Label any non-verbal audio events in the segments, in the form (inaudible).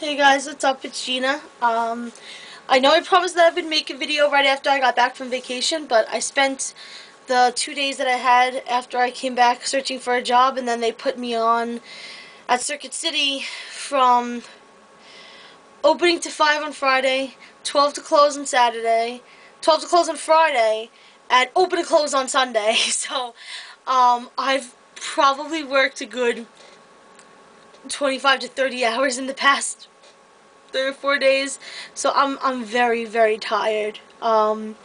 Hey guys, what's up? It's Gina. Um, I know I promised that I would make a video right after I got back from vacation, but I spent the two days that I had after I came back searching for a job, and then they put me on at Circuit City from opening to 5 on Friday, 12 to close on Saturday, 12 to close on Friday, and open to close on Sunday. (laughs) So um, I've probably worked a good 25 to 30 hours in the past three or four days. So I'm, I'm very, very tired. Um,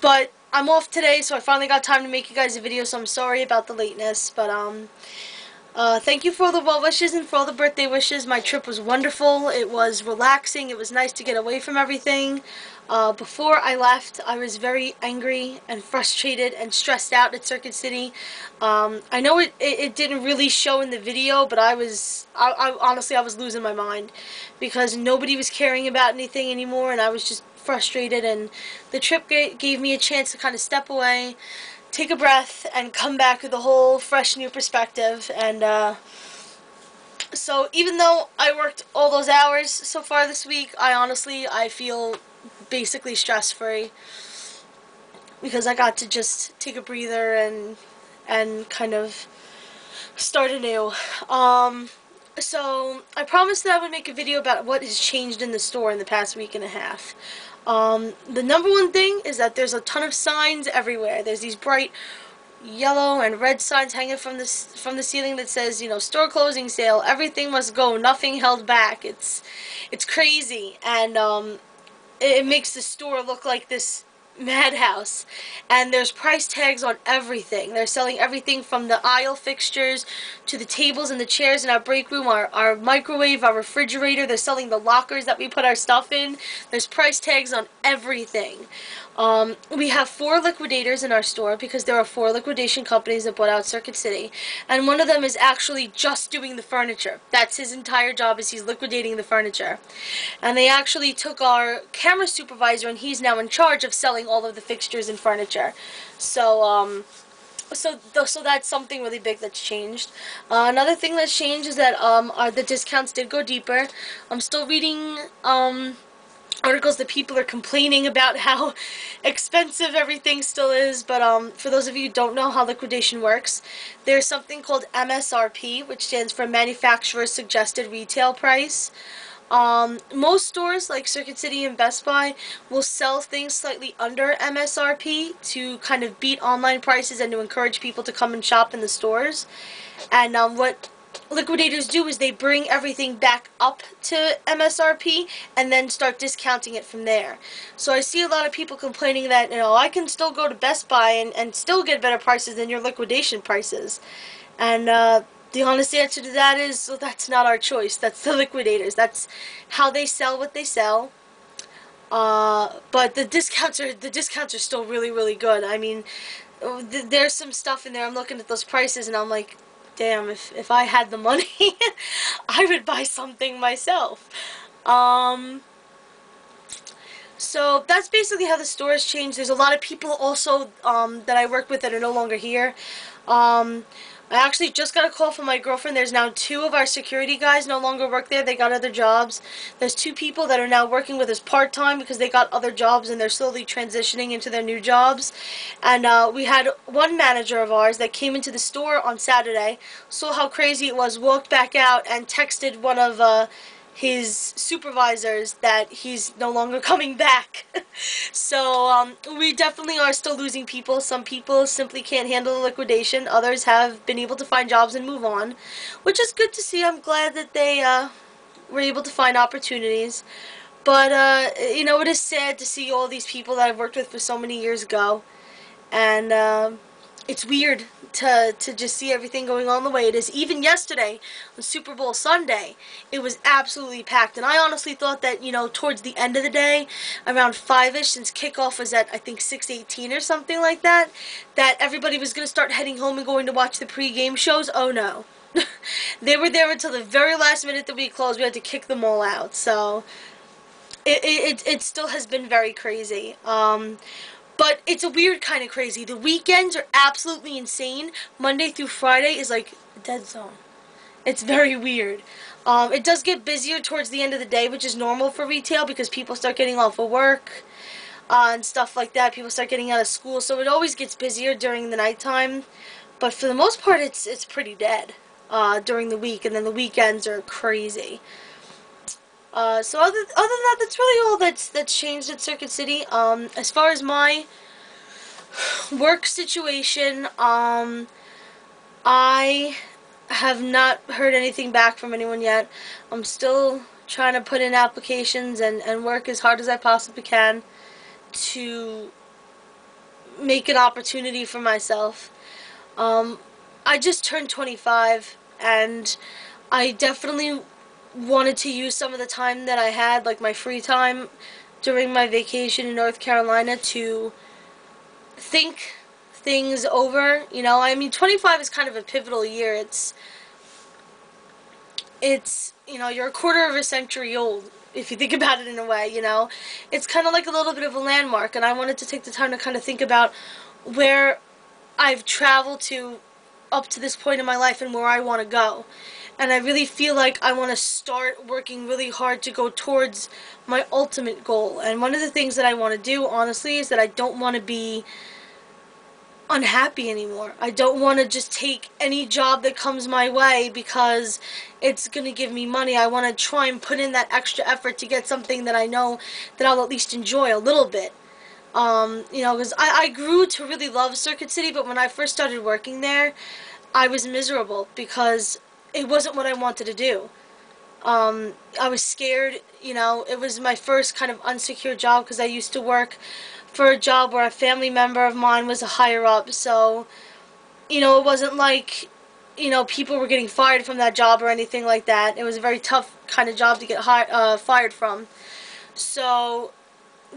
but I'm off today, so I finally got time to make you guys a video, so I'm sorry about the lateness. But, um, uh, thank you for all the well wishes and for all the birthday wishes. My trip was wonderful. It was relaxing. It was nice to get away from everything. Uh, before I left, I was very angry and frustrated and stressed out at Circuit City. Um, I know it, it, it, didn't really show in the video, but I was, I, I, honestly, I was losing my mind because nobody was caring about anything anymore, and I was just frustrated. And the trip gave me a chance to kind of step away, take a breath, and come back with a whole fresh new perspective. And uh, so, even though I worked all those hours so far this week, I honestly, I feel basically stress-free because I got to just take a breather and and kind of start anew. Um, so I promised that I would make a video about what has changed in the store in the past week and a half. Um, the number one thing is that there's a ton of signs everywhere. There's these bright yellow and red signs hanging from the from the ceiling that says, you know, store closing sale. Everything must go. Nothing held back. It's it's crazy and um, it makes the store look like this madhouse. And there's price tags on everything. They're selling everything from the aisle fixtures to the tables and the chairs in our break room our, our microwave our refrigerator. They're selling the lockers that we put our stuff in. There's price tags on everything um, we have four liquidators in our store because there are four liquidation companies that bought out Circuit City. And one of them is actually just doing the furniture. That's his entire job is he's liquidating the furniture. And they actually took our camera supervisor and he's now in charge of selling all of the fixtures and furniture. So, um, so so that's something really big that's changed. Uh, another thing that's changed is that um, our, the discounts did go deeper. I'm still reading um, articles that people are complaining about how (laughs) expensive everything still is, but um, for those of you who don't know how liquidation works, there's something called MSRP, which stands for Manufacturer's Suggested Retail Price. Um, most stores like Circuit City and Best Buy will sell things slightly under MSRP to kind of beat online prices and to encourage people to come and shop in the stores. And um, what liquidators do is they bring everything back up to MSRP and then start discounting it from there. So I see a lot of people complaining that, you know, I can still go to Best Buy and, and still get better prices than your liquidation prices. And uh, the honest answer to that is, well, that's not our choice. That's the (laughs) liquidators. That's how they sell what they sell. Uh, but the discounts are the discounts are still really really good. I mean, th there's some stuff in there. I'm looking at those prices and I'm like, damn, if, if I had the money, (laughs) I would buy something myself. Um, so that's basically how the store has changed. There's a lot of people also um, that I work with that are no longer here. Um, I actually just got a call from my girlfriend. There's now two of our security guys no longer work there. They got other jobs. There's two people that are now working with us part-time because they got other jobs and they're slowly transitioning into their new jobs. And uh, we had one manager of ours that came into the store on Saturday, saw how crazy it was, walked back out and texted one of uh, his supervisors that he's no longer (laughs) coming back. so um, we definitely are still losing people. Some people simply can't handle the liquidation. Others have been able to find jobs and move on, which is good to see. I'm glad that they uh, were able to find opportunities. But, uh, you know, it is sad to see all these people that I've worked with for so many years go. And uh, it's weird to to just see everything going on the way it is. Even yesterday on Super Bowl Sunday, it was absolutely packed, and I honestly thought that you know towards the end of the day, around five-ish, since kickoff was at I think 6:18 or something like that, that everybody was going to start heading home and going to watch the pre-game shows. Oh no. (laughs) they were there until the very last minute that we closed. We had to kick them all out. So it it it still has been very crazy. Um, but it's a weird kind of crazy. The weekends are absolutely insane. Monday through Friday is like dead zone. It's very weird. Um, it does get busier towards the end of the day, which is normal for retail because people start getting off of work uh, and stuff like that. People start getting out of school, so it always gets busier during the nighttime. But for the most part, it's it's pretty dead uh, during the week, and then the weekends are crazy. Uh, so other other than that, that's really all that's that's changed at Circuit City. Um, as far as my (sighs) work situation, um, I have not heard anything back from anyone yet. I'm still trying to put in applications and, and work as hard as I possibly can to make an opportunity for myself. Um, I just turned 25 and I definitely wanted to use some of the time that I had, like my free time during my vacation in North Carolina to think things over, you know. I mean, 25 is kind of a pivotal year. It's it's, you know, you're a quarter of a century old if you think (laughs) about it in a way, you know. It's kind of like a little bit of a landmark and I wanted to take the time to kind of think about where I've traveled to up to this point in my life and where I want to go. And I really feel like I want to start working really hard to go towards my ultimate goal. And one of the things that I want to do, honestly, is that I don't want to be unhappy anymore. I don't want to just take any job that comes my way because it's going to give me money. I want to try and put in that extra effort to get something that I know that I'll at least enjoy a little bit. Um, you know, because I, I grew to really love Circuit City, but when I first started working there, I was miserable because it wasn't what I wanted to do. Um, I was scared, you know, it was my first kind of unsecure job because I used to work for a job where a family member of mine was a higher up, so, you know, it wasn't like, you know, people were getting fired from that job or anything like that. It was a very tough kind of job to get uh, fired from. So,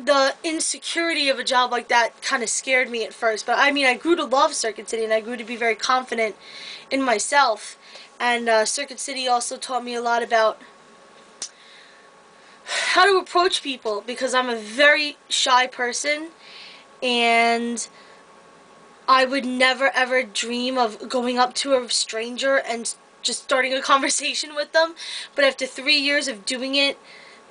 the insecurity of a job like that kind of scared me at first. But I mean, I grew to love Circuit City and I grew to be very confident in myself. And uh, Circuit City also taught me a lot about how to approach people because I'm a very shy person and I would never ever dream of going up to a stranger and just starting a (laughs) conversation with them. But after three years of doing it,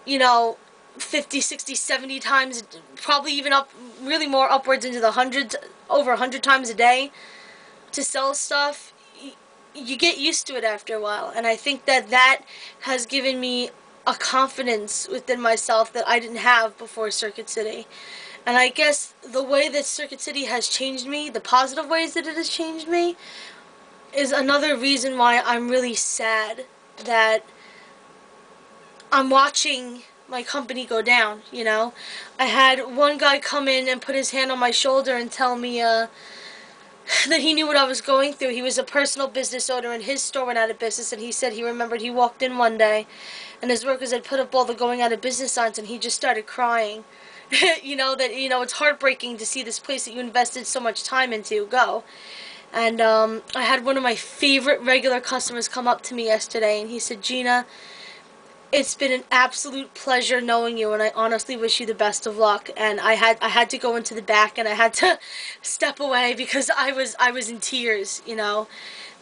you know, 50, 60, 70 times, probably even up, really more upwards into the hundreds, over 100 times a day to sell stuff, you get used to it after a while. And I think that that has given me a confidence within myself that I didn't have before Circuit City. And I guess the way that Circuit City has changed me, the positive ways that it has changed me, is another reason why I'm really sad that I'm watching my company go down, you know. I had one guy come in and put his hand on my shoulder and tell me uh, (laughs) that he knew what I was going through. He was a personal business owner and his store went out of business and he said he remembered he walked in one day and his workers had put up all the going out of business signs and he just started crying. (laughs) you know, that, you know, it's heartbreaking to see this place that you invested so much time into go. And um, I had one of my favorite regular customers come up to me yesterday and he said, Gina, it's been an absolute pleasure knowing you and I honestly wish you the best of luck. And I had I had to go into the back and I had to (laughs) step away because I was I was in tears you know?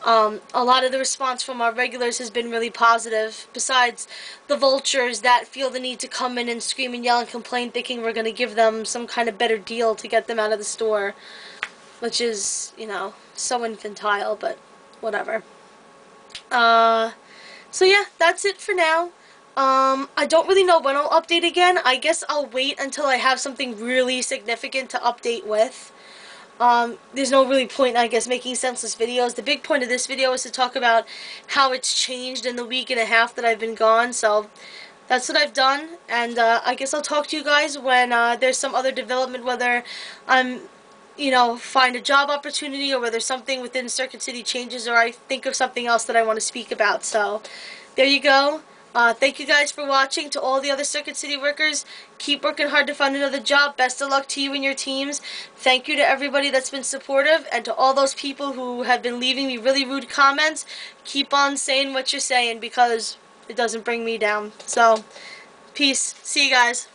Um, a lot of the response from our regulars has been really positive. Besides the vultures that feel the need to come in and scream and yell and complain thinking we're going to give them some kind of better deal to get them out of the store which is you know so infantile but whatever. Uh, so yeah that's it for now um, I don't really know when I'll update again. I guess I'll wait until I have something really significant to update with. Um, there's no really point, I guess, making senseless videos. The big point of this video is to talk about how it's changed in the week and a half that I've been gone. So that's what I've done. And uh, I guess I'll talk to you guys when uh, there's some other development, whether I'm, you know, find a job opportunity or whether something within Circuit City changes or I think of something else that I want to speak about. So there you go. Uh, thank you guys for watching. To all the other Circuit City workers, keep working hard to find another job. Best of luck to you and your teams. Thank you to everybody that's been supportive and to all those people who have been leaving me really rude comments. Keep on saying what you're saying because it doesn't bring me down. So, peace. See you guys.